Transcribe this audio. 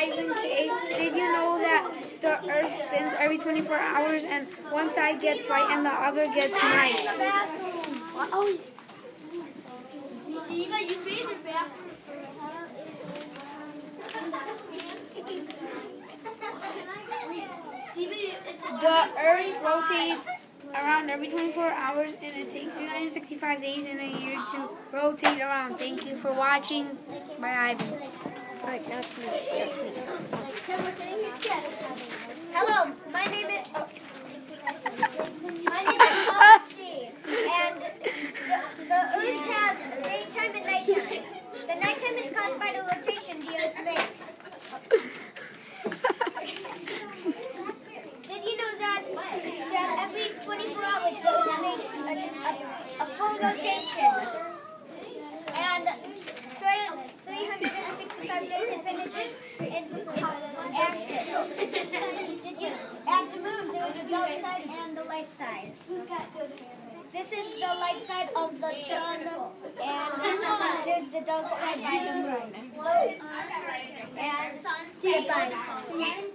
Ivan K. Did you know that the Earth spins every 24 hours and one side gets light and the other gets night? The Earth rotates around every 24 hours and it takes 365 days in a year to rotate around. Thank you for watching. Bye, Ivan. Hello, my name is. Oh. My name is Odyssey, and the, the Earth has daytime and nighttime. The nighttime is caused by the rotation the Earth makes. Did you know that that every 24 hours the Earth makes a, a, a full rotation, and 365 days it finishes in its axis. Did you? At the moon, there is a dark side and the light side. This is the light side of the sun, and there's the dark side by the moon. And goodbye.